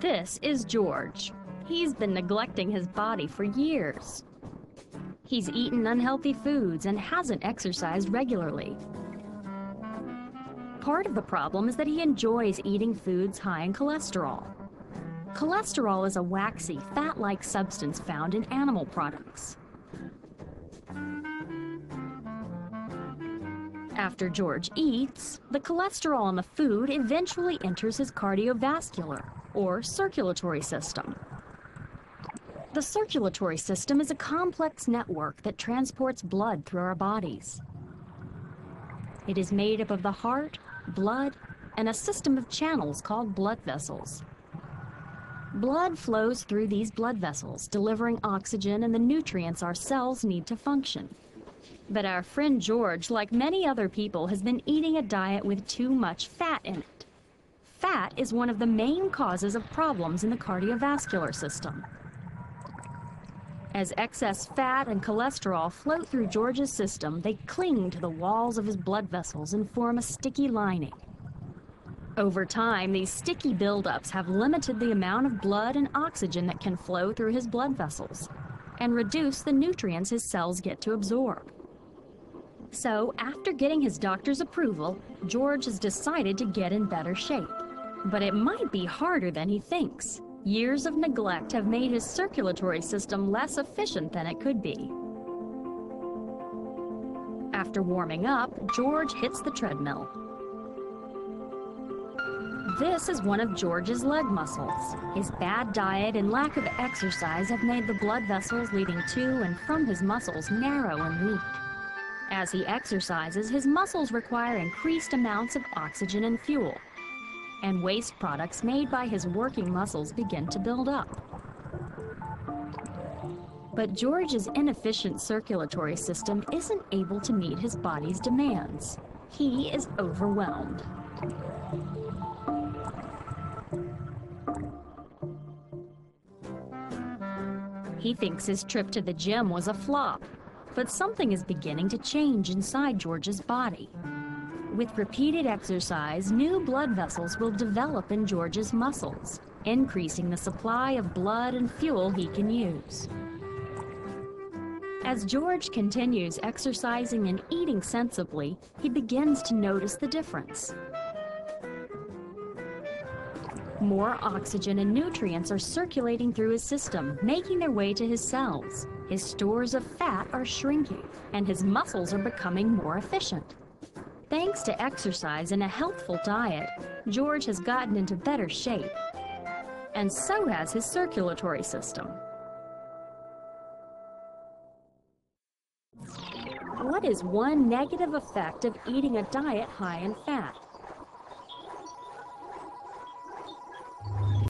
This is George. He's been neglecting his body for years. He's eaten unhealthy foods and hasn't exercised regularly. Part of the problem is that he enjoys eating foods high in cholesterol. Cholesterol is a waxy, fat like substance found in animal products. After George eats, the cholesterol in the food eventually enters his cardiovascular, or circulatory system. The circulatory system is a complex network that transports blood through our bodies. It is made up of the heart, blood, and a system of channels called blood vessels. Blood flows through these blood vessels, delivering oxygen and the nutrients our cells need to function. But our friend George, like many other people, has been eating a diet with too much fat in it. Fat is one of the main causes of problems in the cardiovascular system. As excess fat and cholesterol float through George's system, they cling to the walls of his blood vessels and form a sticky lining. Over time, these sticky buildups have limited the amount of blood and oxygen that can flow through his blood vessels and reduce the nutrients his cells get to absorb. So, after getting his doctor's approval, George has decided to get in better shape. But it might be harder than he thinks. Years of neglect have made his circulatory system less efficient than it could be. After warming up, George hits the treadmill. This is one of George's leg muscles. His bad diet and lack of exercise have made the blood vessels leading to and from his muscles narrow and weak. As he exercises, his muscles require increased amounts of oxygen and fuel, and waste products made by his working muscles begin to build up. But George's inefficient circulatory system isn't able to meet his body's demands. He is overwhelmed. He thinks his trip to the gym was a flop, but something is beginning to change inside George's body. With repeated exercise, new blood vessels will develop in George's muscles, increasing the supply of blood and fuel he can use. As George continues exercising and eating sensibly, he begins to notice the difference. More oxygen and nutrients are circulating through his system, making their way to his cells. His stores of fat are shrinking, and his muscles are becoming more efficient. Thanks to exercise and a healthful diet, George has gotten into better shape. And so has his circulatory system. What is one negative effect of eating a diet high in fat?